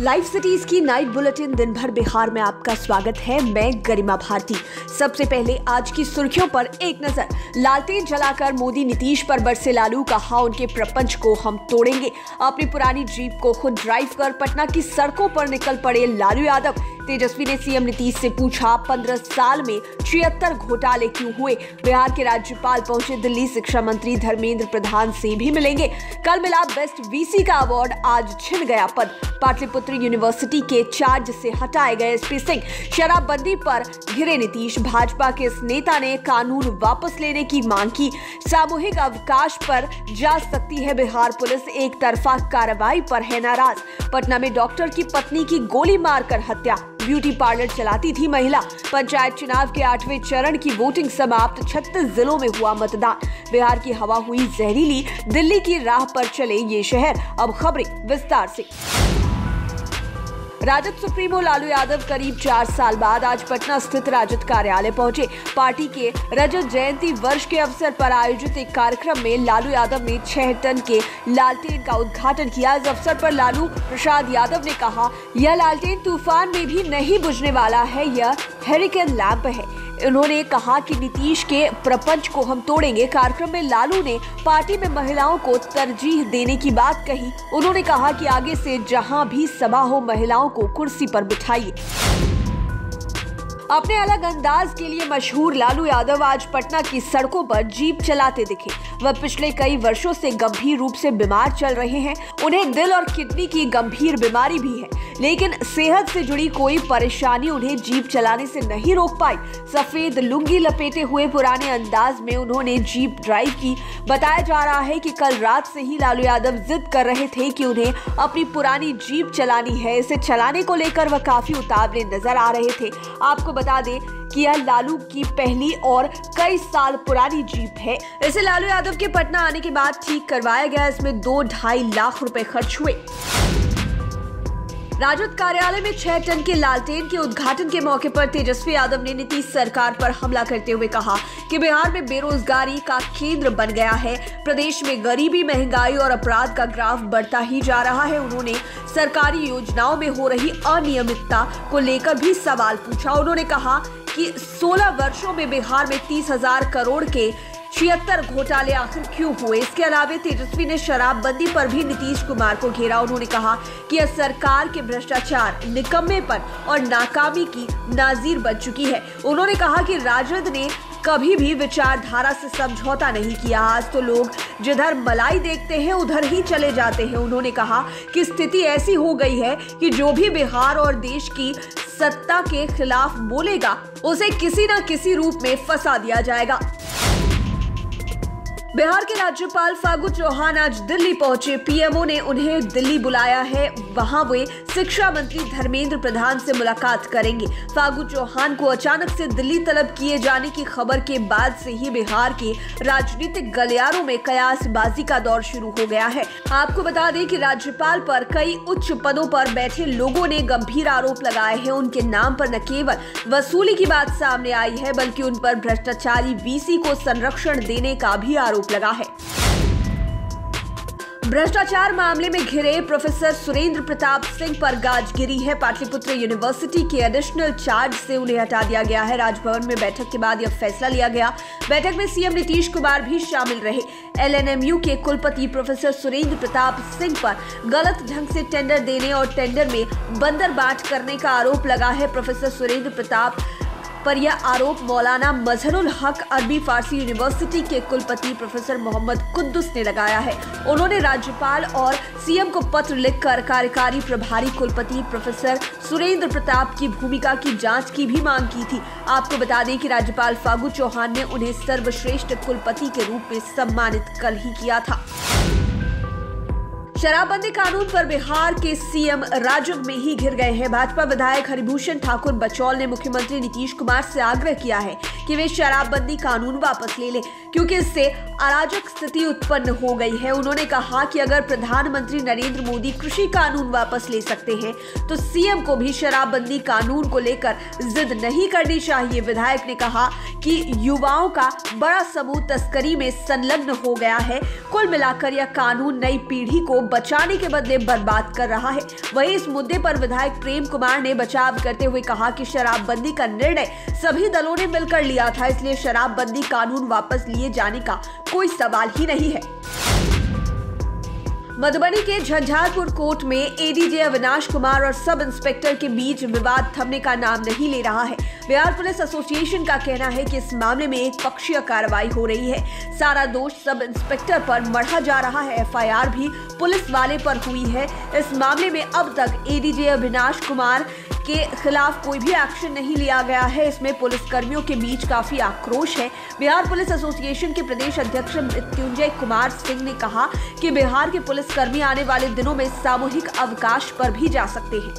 Live cities की night bulletin दिन भर बिहार में आपका स्वागत है। मैं गरिमा भारती। सबसे पहले आज की सुर्खियों पर एक नज़र। लालटेन जलाकर मोदी नीतीश पर बरसे लालू, कहा उनके प्रपंच को हम तोड़ेंगे। अपनी पुरानी जीप को खुद ड्राइव कर पटना की सड़कों पर निकल पड़े लालू यादव। तेजस्वी ने सीएम नीतीश से पूछा, पंद्रह साल में छिहत्तर घोटाले क्यों हुए? बिहार के राज्यपाल पहुँचे दिल्ली शिक्षा मंत्री धर्मेंद्र प्रधान से भी मिलेंगे। कल मिला बेस्ट वीसी का अवार्ड आज छिन गया पद। पाटलिपुत्र यूनिवर्सिटी के चार्ज से हटाए गए एसपी सिंह शराबबंदी पर घिरे नीतीश। भाजपा के इस नेता ने कानून वापस लेने की मांग की। सामूहिक अवकाश पर जा सकती है बिहार पुलिस। एक तरफा कार्रवाई पर है नाराज़। पटना में डॉक्टर की पत्नी की गोली मारकर हत्या। ब्यूटी पार्लर चलाती थी महिला। पंचायत चुनाव के आठवें चरण की वोटिंग समाप्त। छत्तीस जिलों में हुआ मतदान। बिहार की हवा हुई जहरीली। दिल्ली की राह पर चले ये शहर। अब खबरें विस्तार से। राजद सुप्रीमो लालू यादव करीब चार साल बाद आज पटना स्थित राजद कार्यालय पहुँचे। पार्टी के रजत जयंती वर्ष के अवसर पर आयोजित एक कार्यक्रम में लालू यादव ने छह टन के लालटेन का उद्घाटन किया। इस अवसर पर लालू प्रसाद यादव ने कहा, यह लालटेन तूफ़ान में भी नहीं बुझने वाला है, यह हेरिकेन लैंप है। उन्होंने कहा कि नीतीश के प्रपंच को हम तोड़ेंगे। कार्यक्रम में लालू ने पार्टी में महिलाओं को तरजीह देने की बात कही। उन्होंने कहा कि आगे से जहाँ भी सभा हो, महिलाओं को कुर्सी पर बिठाइए। अपने अलग अंदाज के लिए मशहूर लालू यादव आज पटना की सड़कों पर जीप चलाते दिखे। वह पिछले कई वर्षों से गंभीर रूप से बीमार चल रहे हैं। उन्हें दिल और किडनी की गंभीर बीमारी भी है। लेकिन सेहत से जुड़ी कोई परेशानी उन्हें जीप चलाने से नहीं रोक पाई। सफ़ेद लुंगी लपेटे हुए पुराने अंदाज में उन्होंने जीप ड्राइव की। बताया जा रहा है कि कल रात से ही लालू यादव जिद कर रहे थे कि उन्हें अपनी पुरानी जीप चलानी है। इसे चलाने को लेकर वह काफ़ी उतावले नज़र आ रहे थे। आपको बता दें कि यह लालू की पहली और कई साल पुरानी जीप है। इसे लालू यादव के पटना आने के बाद ठीक करवाया गया। इसमें दो ढाई लाख रुपए खर्च हुए। राजद कार्यालय में छह टन के लालटेन के उद्घाटन के मौके पर तेजस्वी यादव ने नीतीश सरकार पर हमला करते हुए कहा कि बिहार में बेरोजगारी का केंद्र बन गया है। प्रदेश में गरीबी, महँगाई और अपराध का ग्राफ बढ़ता ही जा रहा है। उन्होंने सरकारी योजनाओं में हो रही अनियमितता को लेकर भी सवाल पूछा। उन्होंने कहा कि 16 वर्षों में बिहार में तीस हज़ार करोड़ के छिहत्तर घोटाले आखिर क्यों हुए? इसके अलावा तेजस्वी ने शराबबंदी पर भी नीतीश कुमार को घेरा। उन्होंने कहा कि यह सरकार के भ्रष्टाचार निकम्मेपन और नाकामी की नाजीर बन चुकी है। उन्होंने कहा कि राजद ने कभी भी विचारधारा से समझौता नहीं किया। आज तो लोग जिधर मलाई देखते हैं, उधर ही चले जाते हैं। उन्होंने कहा कि स्थिति ऐसी हो गई है कि जो भी बिहार और देश की सत्ता के खिलाफ बोलेगा, उसे किसी न किसी रूप में फंसा दिया जाएगा। बिहार के राज्यपाल फागू चौहान आज दिल्ली पहुँचे। पीएमओ ने उन्हें दिल्ली बुलाया है। वहाँ वे शिक्षा मंत्री धर्मेंद्र प्रधान से मुलाकात करेंगे। फागू चौहान को अचानक से दिल्ली तलब किए जाने की खबर के बाद से ही बिहार के राजनीतिक गलियारों में कयासबाजी का दौर शुरू हो गया है। आपको बता दें कि राज्यपाल पर कई उच्च पदों पर बैठे लोगों ने गंभीर आरोप लगाए हैं। उनके नाम पर न केवल वसूली की बात सामने आई है, बल्कि उन पर भ्रष्टाचारी वीसी को संरक्षण देने का भी आरोप आरोप लगा है। भ्रष्टाचार मामले में घिरे प्रोफेसर सुरेंद्र प्रताप सिंह पर गाज गिरी है। पाटलिपुत्र यूनिवर्सिटी के एडिशनल चार्ज से उन्हें हटा दिया गया है। राजभवन में बैठक के बाद यह फैसला लिया गया। बैठक में सीएम नीतीश कुमार भी शामिल रहे। एलएनएमयू के कुलपति प्रोफेसर सुरेंद्र प्रताप सिंह पर गलत ढंग से टेंडर देने और टेंडर में बंदर करने का आरोप लगा है। प्रोफेसर सुरेंद्र प्रताप पर यह आरोप मौलाना मजहरुल हक अरबी फारसी यूनिवर्सिटी के कुलपति प्रोफेसर मोहम्मद कुद्दुस ने लगाया है। उन्होंने राज्यपाल और सीएम को पत्र लिखकर कार्यकारी प्रभारी कुलपति प्रोफेसर सुरेंद्र प्रताप की भूमिका की जाँच की भी मांग की थी। आपको बता दें कि राज्यपाल फागू चौहान ने उन्हें सर्वश्रेष्ठ कुलपति के रूप में सम्मानित कल ही किया था। शराबबंदी कानून पर बिहार के सीएम राजग में ही घिर गए हैं भाजपा विधायक हरिभूषण ठाकुर। बचौल ने मुख्यमंत्री नीतीश कुमार से आग्रह किया है कि वे शराबबंदी कानून वापस ले लें, क्योंकि इससे अराजक स्थिति उत्पन्न हो गई है। उन्होंने कहा कि अगर प्रधानमंत्री नरेंद्र मोदी कृषि कानून वापस ले सकते हैं तो सीएम को भी शराबबंदी कानून को लेकर जिद नहीं करनी चाहिए। विधायक ने कहा कि युवाओं का बड़ा समूह तस्करी में संलग्न हो गया है। कुल मिलाकर यह कानून नई पीढ़ी को बचाने के बदले बर्बाद कर रहा है। वहीं इस मुद्दे पर विधायक प्रेम कुमार ने बचाव करते हुए कहा कि शराबबंदी का निर्णय सभी दलों ने मिलकर लिया था, इसलिए शराबबंदी कानून वापस लिए जाने का कोई सवाल ही नहीं है। मधुबनी के झंझारपुर कोर्ट में एडीजे अविनाश कुमार और सब इंस्पेक्टर के बीच विवाद थमने का नाम नहीं ले रहा है। बिहार पुलिस एसोसिएशन का कहना है कि इस मामले में एक पक्षीय कार्रवाई हो रही है। सारा दोष सब इंस्पेक्टर पर मढ़ा जा रहा है। एफआईआर भी पुलिस वाले पर हुई है। इस मामले में अब तक एडीजे अविनाश कुमार के खिलाफ कोई भी एक्शन नहीं लिया गया है। इसमें पुलिस कर्मियों के बीच काफ़ी आक्रोश है। बिहार पुलिस एसोसिएशन के प्रदेश अध्यक्ष मृत्युंजय कुमार सिंह ने कहा कि बिहार के पुलिस कर्मी आने वाले दिनों में सामूहिक अवकाश पर भी जा सकते हैं।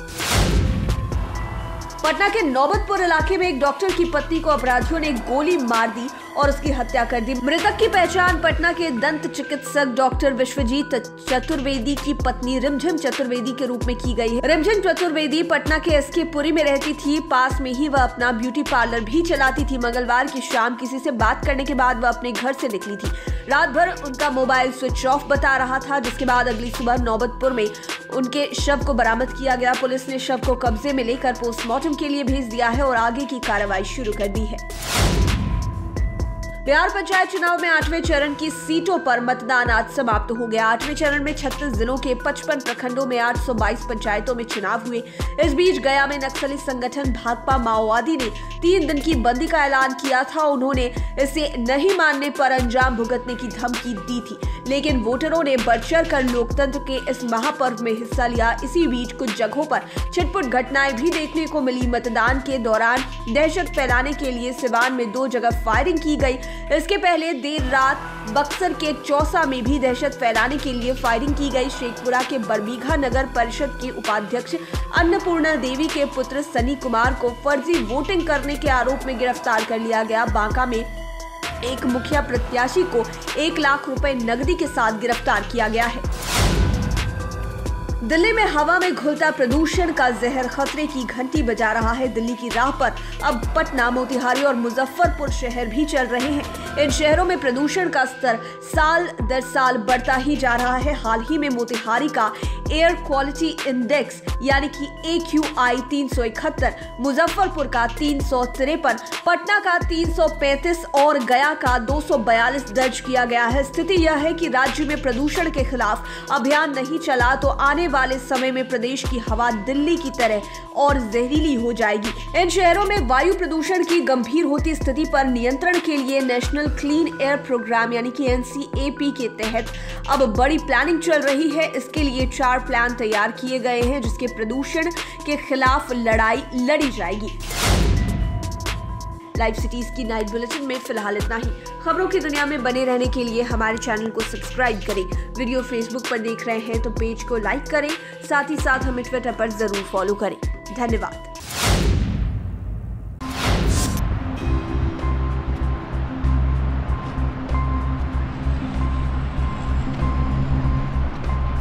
पटना के नौबतपुर इलाके में एक डॉक्टर की पत्नी को अपराधियों ने गोली मार दी और उसकी हत्या कर दी। मृतक की पहचान पटना के दंत चिकित्सक डॉक्टर विश्वजीत चतुर्वेदी की पत्नी रिमझिम चतुर्वेदी के रूप में की गई है। रिमझिम चतुर्वेदी पटना के एस के पुरी में रहती थी। पास में ही वह अपना ब्यूटी पार्लर भी चलाती थी। मंगलवार की शाम किसी से बात करने के बाद वह अपने घर से निकली थी। रात भर उनका मोबाइल स्विच ऑफ़ बता रहा था, जिसके बाद अगली सुबह नौबतपुर में उनके शव को बरामद किया गया। पुलिस ने शव को कब्जे में लेकर पोस्टमार्टम के लिए भेज दिया है और आगे की कार्रवाई शुरू कर दी है। बिहार पंचायत चुनाव में आठवें चरण की सीटों पर मतदान आज समाप्त हो गया। आठवें चरण में छत्तीस जिलों के 55 प्रखंडों में 822 पंचायतों में चुनाव हुए। इस बीच गया में नक्सली संगठन भाकपा माओवादी ने तीन दिन की बंदी का ऐलान किया था। उन्होंने इसे नहीं मानने पर अंजाम भुगतने की धमकी दी थी। लेकिन वोटरों ने बढ़ कर लोकतंत्र के इस महापर्व में हिस्सा लिया। इसी बीच कुछ जगहों पर छिटपुट घटनाएँ भी देखने को मिली। मतदान के दौरान दहशत फैलाने के लिए सिवान में दो जगह फायरिंग की गई। इसके पहले देर रात बक्सर के चौसा में भी दहशत फैलाने के लिए फायरिंग की गई। शेखपुरा के बरबीघा नगर परिषद के उपाध्यक्ष अन्नपूर्णा देवी के पुत्र सनी कुमार को फर्जी वोटिंग करने के आरोप में गिरफ़्तार कर लिया गया। बांका में एक मुखिया प्रत्याशी को एक लाख रुपए नकदी के साथ गिरफ़्तार किया गया है। दिल्ली में हवा में घुलता प्रदूषण का जहर खतरे की घंटी बजा रहा है। दिल्ली की राह पर अब पटना, मोतिहारी और मुजफ्फरपुर शहर भी चल रहे हैं। इन शहरों में प्रदूषण का स्तर साल दर साल बढ़ता ही जा रहा है। हाल ही में मोतिहारी का एयर क्वालिटी इंडेक्स यानी कि ए क्यू आई तीन सौ इकहत्तर, मुजफ्फरपुर का तीन सौ तिरपन, पटना का 335 और गया का 242 दर्ज किया गया है। स्थिति यह है कि राज्य में प्रदूषण के खिलाफ अभियान नहीं चला तो आने वाले समय में प्रदेश की हवा दिल्ली की तरह और जहरीली हो जाएगी। इन शहरों में वायु प्रदूषण की गंभीर होती स्थिति पर नियंत्रण के लिए नेशनल क्लीन एयर प्रोग्राम यानी कि एनसीएपी के तहत अब बड़ी प्लानिंग चल रही है। इसके लिए चार प्लान तैयार किए गए हैं, जिसके प्रदूषण के खिलाफ लड़ाई लड़ी जाएगी। लाइव सिटीज़ की नाइट बुलेटिन में फ़िलहाल इतना ही। खबरों की दुनिया में बने रहने के लिए हमारे चैनल को सब्सक्राइब करें। वीडियो फेसबुक पर देख रहे हैं तो पेज को लाइक करें। साथ ही साथ हमें ट्विटर पर ज़रूर फॉलो करें। धन्यवाद।